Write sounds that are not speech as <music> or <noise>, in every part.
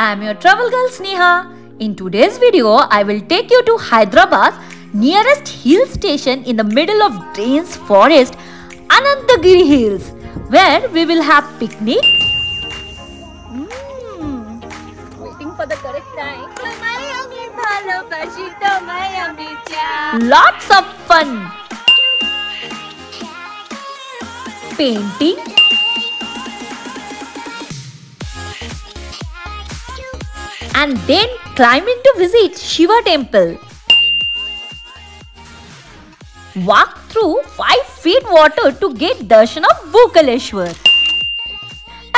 I am your travel girl Sneha. In today's video, I will take you to Hyderabad's nearest hill station in the middle of dense forest, Anantagiri Hills, where we will have picnic. Mm, waiting for the correct time. Lots of fun. Painting. And then climbing to visit Shiva temple. Walk through 5 feet water to get darshan of Bhukaleshwar.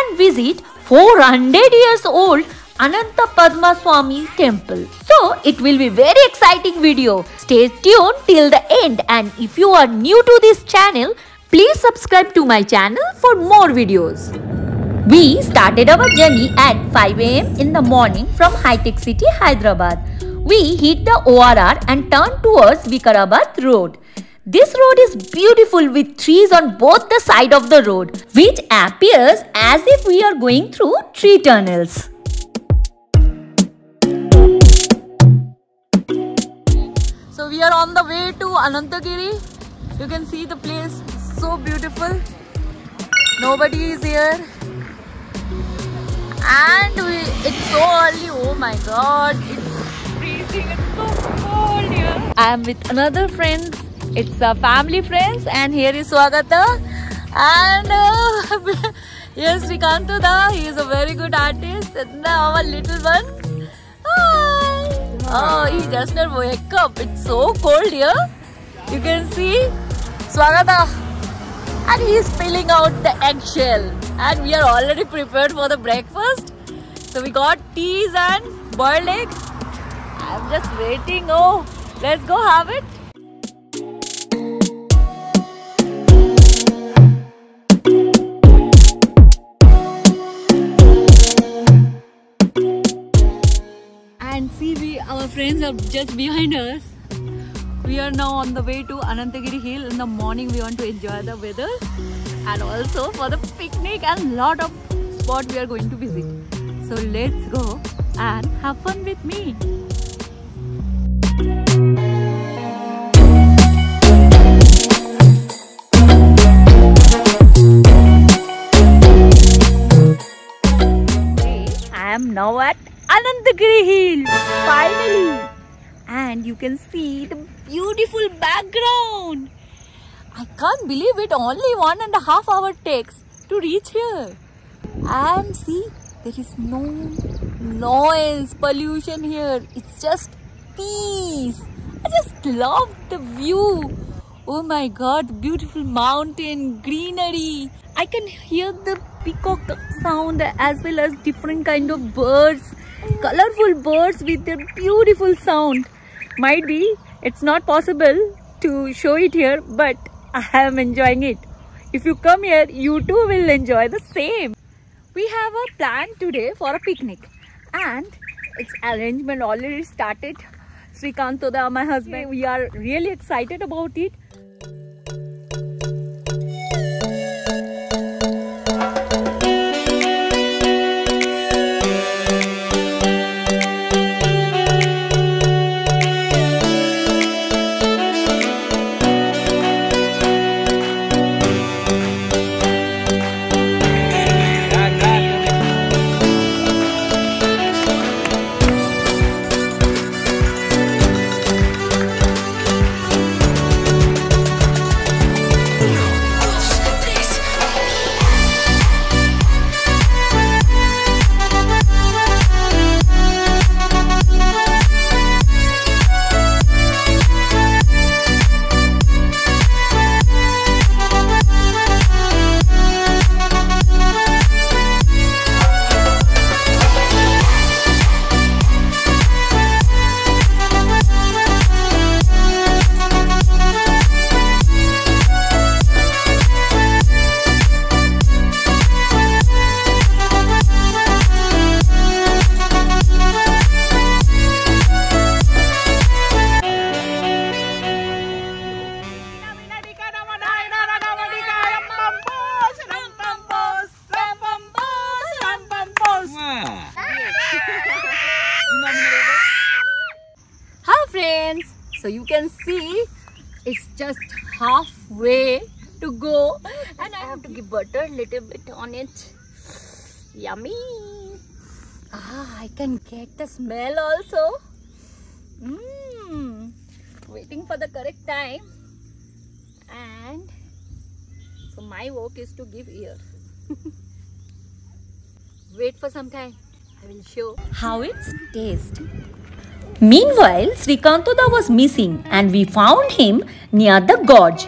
And visit 400 years old Ananta Padma Swami temple. So it will be very exciting video. Stay tuned till the end and if you are new to this channel, please subscribe to my channel for more videos. We started our journey at 5 am in the morning from High Tech City, Hyderabad. We hit the ORR and turned towards Vikarabad road. This road is beautiful with trees on both the side of the road, which appears as if we are going through tree tunnels. So we are on the way to Anantagiri. You can see the place so beautiful. Nobody is here. And we, it's so early. Oh my god. It's freezing. It's so cold here. I am with another friend. It's a family friends and here is Swagata. And uh, here's Srikanta da. He is a very good artist. And our little one. Hi. Oh, he just not wake up. It's so cold here. You can see Swagata. And he is peeling out the eggshell. And we are already prepared for the breakfast. So we got teas and boiled egg. I'm just waiting. Oh, let's go have it. And see, we our friends are just behind us. We are now on the way to Anantagiri Hill. In the morning, we want to enjoy the weather and also for the picnic and lot of spot we are going to visit. So let's go and have fun with me. I am now at Anantagiri Hill, finally. And you can see the beautiful background. I can't believe it only one and a half hour takes to reach here. And see, there is no noise, pollution here. It's just peace. I just love the view. Oh my god, beautiful mountain, greenery. I can hear the peacock sound as well as different kind of birds, colorful birds with their beautiful sound. Might be it's not possible to show it here, but I am enjoying it. If you come here, you too will enjoy the same. We have a plan today for a picnic and its arrangement already started. Srikantoda, my husband, we are really excited about it. See it's just halfway to go and I have to give butter a little bit on it. Yummy. Ah, I can get the smell also. Mmm. Waiting for the correct time. And so my work is to give ear. <laughs> Wait for some time. I will show how it's taste. Meanwhile, Srikantoda was missing and we found him near the gorge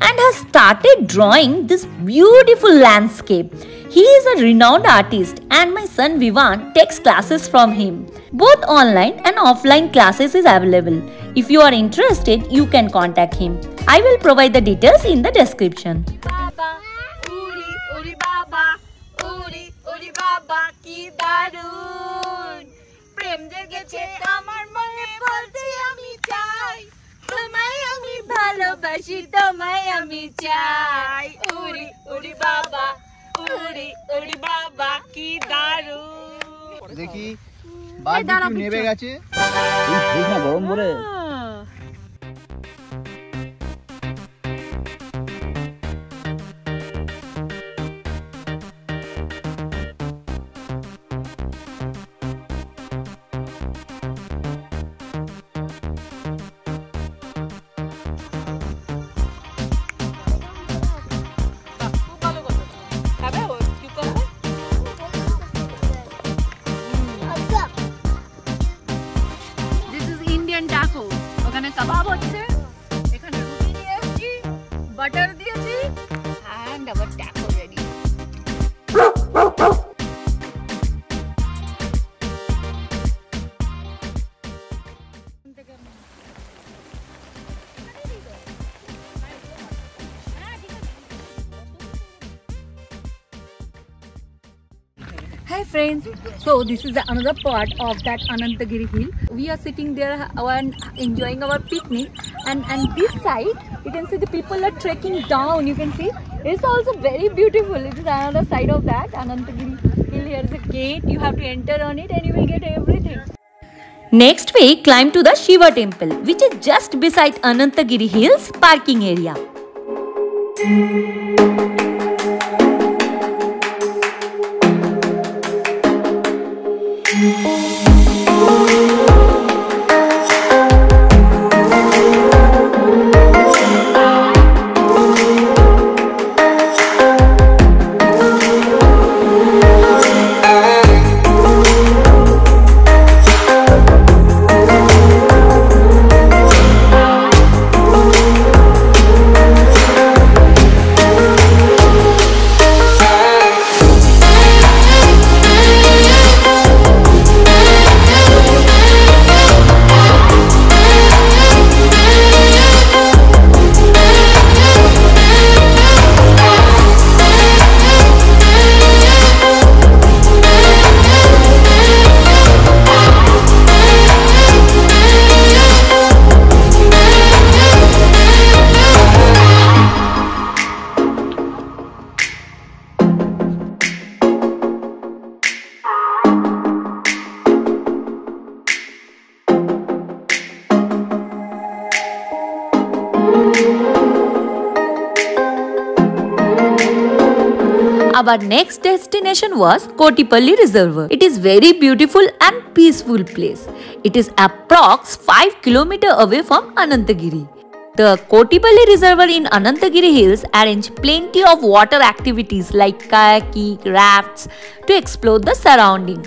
and has started drawing this beautiful landscape. He is a renowned artist and my son Vivan takes classes from him. Both online and offline classes is available. If you are interested, you can contact him. I will provide the details in the description. Baba, uri, uri, baba, uri, uri, baba, ki darun. প্রেম জেগেছে আমার মনে বলতে আমি চাই তোমায় আমি ভালোবাসি তোমায় আমি চাই। উড়ি উড়ি বাবা উড়ি উড়ি বাবা কি দারুণ। দেখি বারবিকিউ নেবে গেছে। এই ঠিক না গরম বলে friends, so this is another part of that Anantagiri hill. We are sitting there and enjoying our picnic and, and this side you can see the people are trekking down you can see it's also very beautiful. It is another side of that Anantagiri hill. Here is a gate you have to enter on it and you will get everything. Next we climb to the Shiva temple which is just beside Anantagiri hills parking area. Our next destination was Kotipalli Reservoir. It is very beautiful and peaceful place. It is approx 5 km away from Anantagiri. The Kotipalli Reservoir in Anantagiri Hills arrange plenty of water activities like kayaking, rafts to explore the surrounding.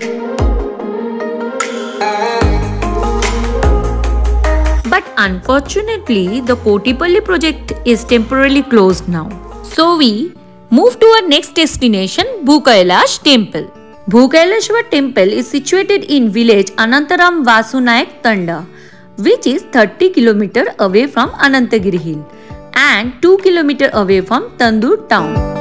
But unfortunately, the Kotipalli project is temporarily closed now. So we move to our next destination, Bhukailash Temple. Bhukailashwar Temple is situated in village Anantaram Vasunayak Tanda, which is 30 km away from Anantagiri Hill and 2 km away from Tandur town.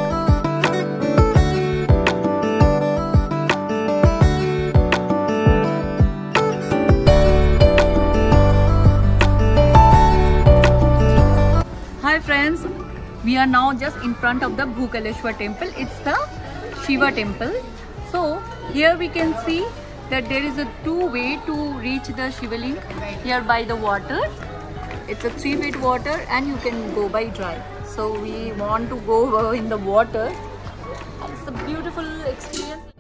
We are now just in front of the Bhukaleshwar temple. It's the Shiva temple. So here we can see that there is a two way to reach the Shivaling here by the water it's a three feet water and you can go by dry so we want to go <laughs> in the water it's a beautiful experience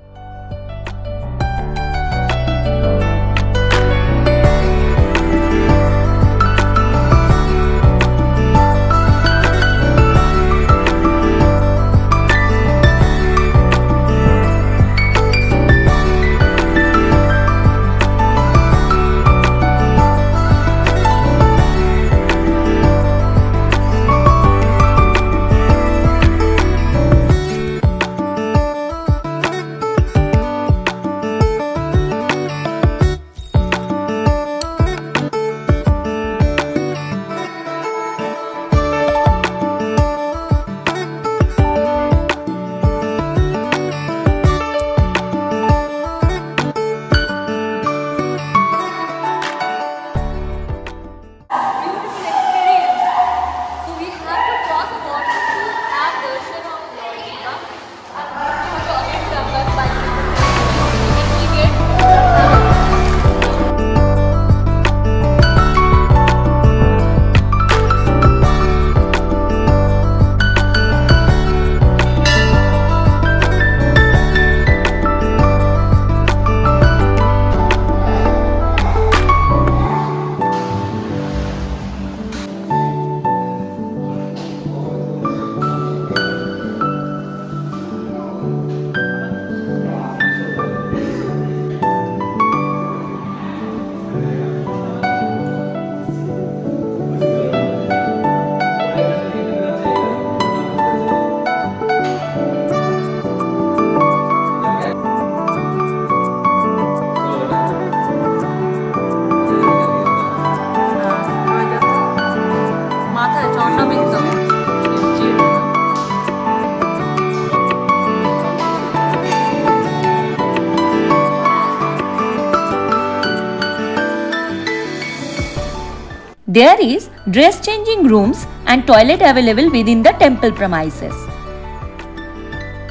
There is dress changing rooms and toilet available within the temple premises.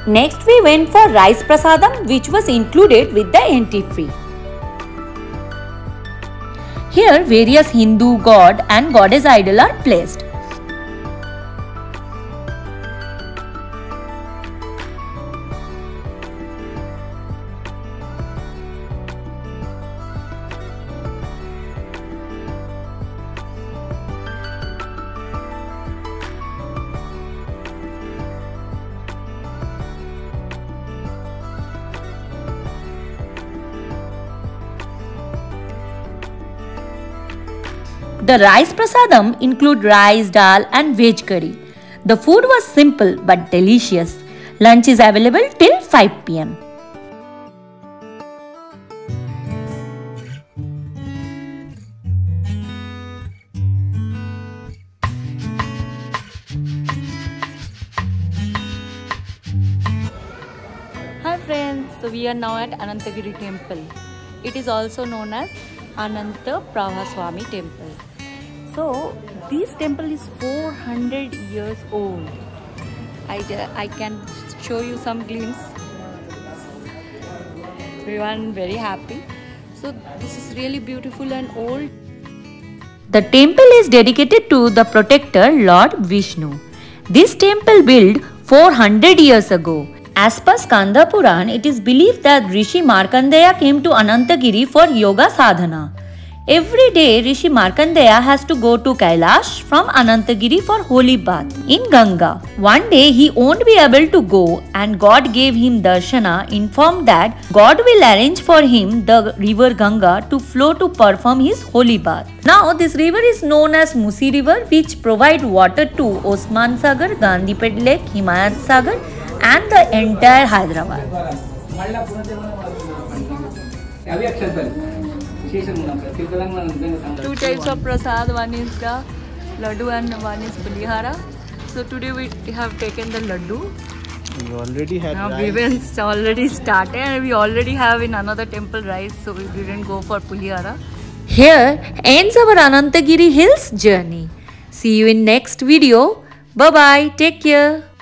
Next we went for rice prasadam which was included with the entry fee. Here various Hindu god and goddess idol are placed. The rice prasadam include rice, dal and veg curry. The food was simple but delicious. Lunch is available till 5 pm. Hi friends, so we are now at Anantagiri temple. It is also known as Ananta Pravaswami temple. So this temple is 400 years old. I, I can show you some glimpse. Everyone very happy. So this is really beautiful and old. The temple is dedicated to the protector Lord Vishnu. This temple built 400 years ago. As per Skanda Puran, it is believed that Rishi Markandeya came to Anantagiri for yoga sadhana. Every day, Rishi Markandeya has to go to Kailash from Anantagiri for holy bath in Ganga. One day, he won't be able to go, and God gave him darshana, informed that God will arrange for him the river Ganga to flow to perform his holy bath. Now, this river is known as Musi River, which provide water to Osman Sagar, Gandhipet Lake, Himayat Sagar, and the entire Hyderabad. Two types of prasad, one is the laddu and one is pulihara. So today we have taken the laddu. We already had now, rice. We will <laughs> already started and we already have in another temple rice so we didn't go for pulihara. Here ends our Anantagiri Hills journey. See you in next video. Bye bye. Take care.